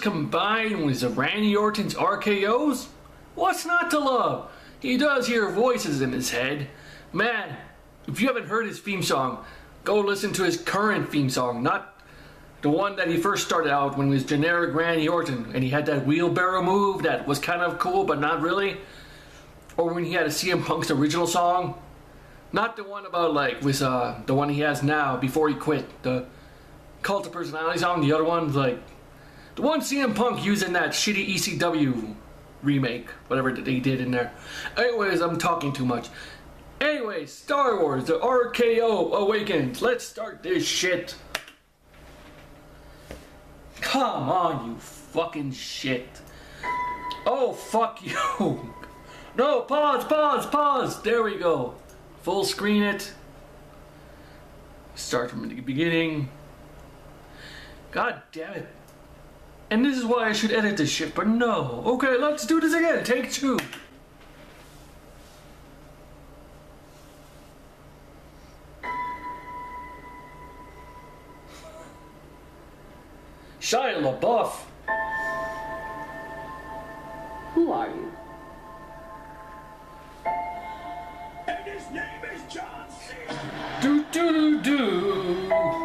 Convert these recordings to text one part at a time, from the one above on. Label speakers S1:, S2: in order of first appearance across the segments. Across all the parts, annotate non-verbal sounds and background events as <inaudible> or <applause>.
S1: combined with Randy Orton's RKO's? What's not to love? He does hear voices in his head. Man, if you haven't heard his theme song, go listen to his current theme song, not the one that he first started out when he was generic Randy Orton and he had that wheelbarrow move that was kind of cool but not really. Or when he had a CM Punk's original song. Not the one about like with uh the one he has now before he quit. The Cult of Personality song, the other one's like the one CM Punk using that shitty ECW remake, whatever they did in there. Anyways, I'm talking too much. Anyways, Star Wars, the RKO Awakens. Let's start this shit. Come on, you fucking shit. Oh, fuck you. <laughs> No, pause, pause, pause. There we go. Full screen it. Start from the beginning. God damn it. And this is why I should edit this shit, but no. Okay, let's do this again. Take two. <laughs> Shia LaBeouf.
S2: Who are you?
S3: And his name is John Cena.
S1: Do do do do.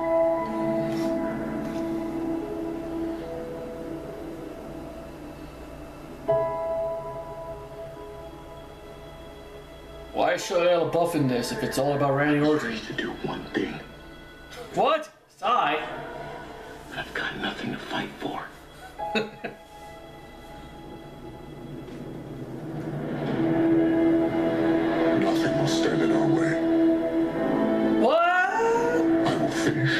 S1: Shia LaBeouf in this if it's all about Randy Orton?
S3: I To do one thing,
S1: What? Sigh.
S3: I've got nothing to fight for. <laughs> Nothing will stand in our way.
S1: What?
S3: I will finish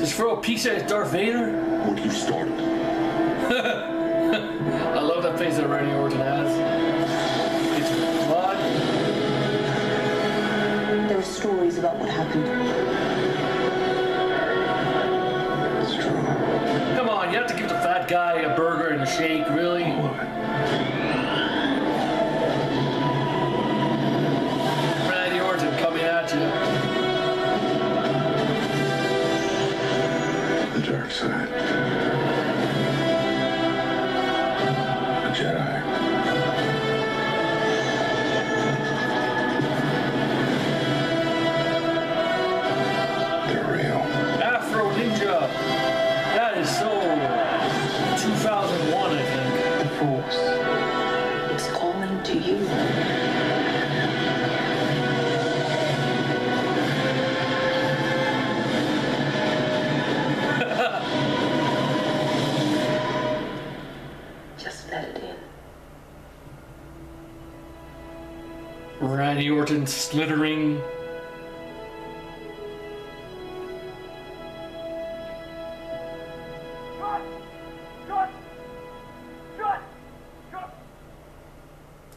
S1: Just throw a piece at Darth Vader?
S3: what you started. <laughs>
S1: I love that face that Randy Orton has.
S2: Are stories about Just let it in.
S1: Randy Orton slithering.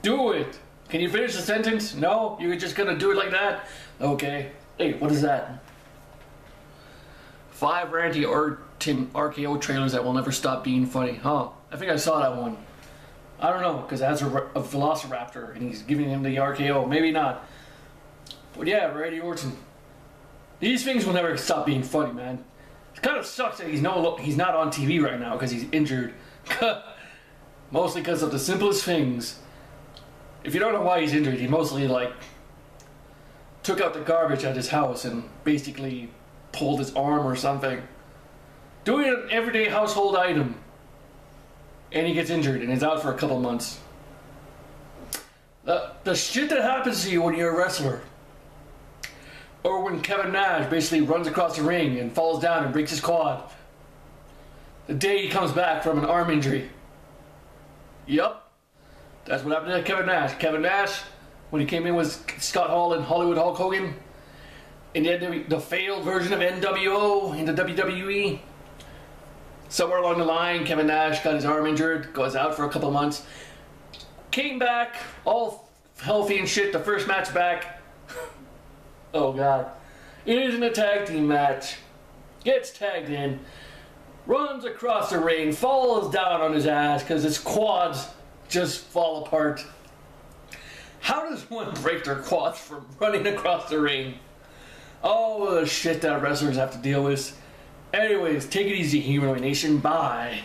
S1: Do it! Can you finish the sentence? No? You're just gonna do it like that? Okay. Hey, what is that? Five Randy Orton RKO trailers that will never stop being funny. Huh. I think I saw that one. I don't know, because it has a, a Velociraptor and he's giving him the RKO. Maybe not. But yeah, Randy Orton. These things will never stop being funny, man. It kind of sucks that he's no he's not on TV right now because he's injured. <laughs> mostly because of the simplest things. If you don't know why he's injured, he mostly like took out the garbage at his house and basically pulled his arm or something. Doing an everyday household item. And he gets injured and is out for a couple months. The, the shit that happens to you when you're a wrestler. Or when Kevin Nash basically runs across the ring and falls down and breaks his quad. The day he comes back from an arm injury. Yup. That's what happened to Kevin Nash. Kevin Nash, when he came in with Scott Hall and Hollywood Hulk Hogan, in the, the failed version of NWO in the WWE, somewhere along the line, Kevin Nash got his arm injured, goes out for a couple months, came back, all healthy and shit, the first match back. <laughs> oh god. It isn't a tag team match. Gets tagged in, runs across the ring, falls down on his ass because his quads just fall apart. How does one break their quads from <laughs> running across the ring? Oh, the shit that wrestlers have to deal with. Anyways, take it easy, Hero Nation. Bye.